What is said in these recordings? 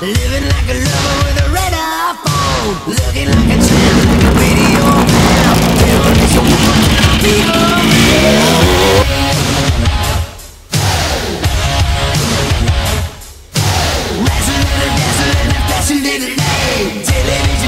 Living like a lover with a radar phone. Looking like a champ, like a radio man Telling me so much and I'll be a Wrestling and dancing and flashing in the name Telling me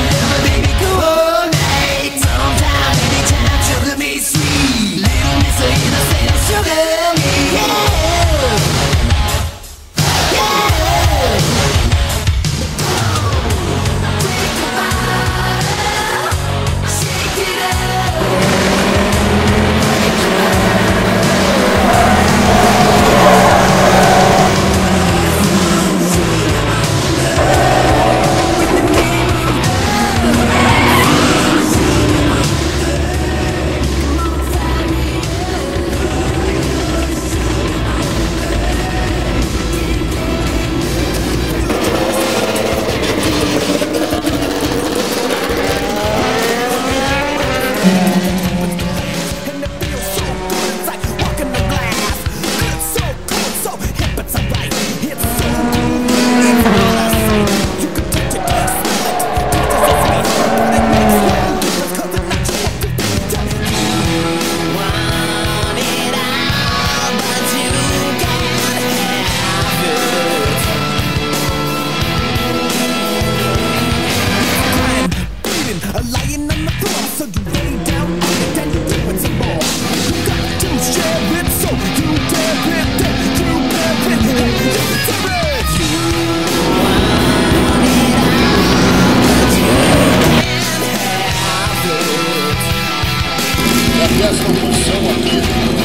essa função aqui.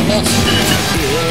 Nossa,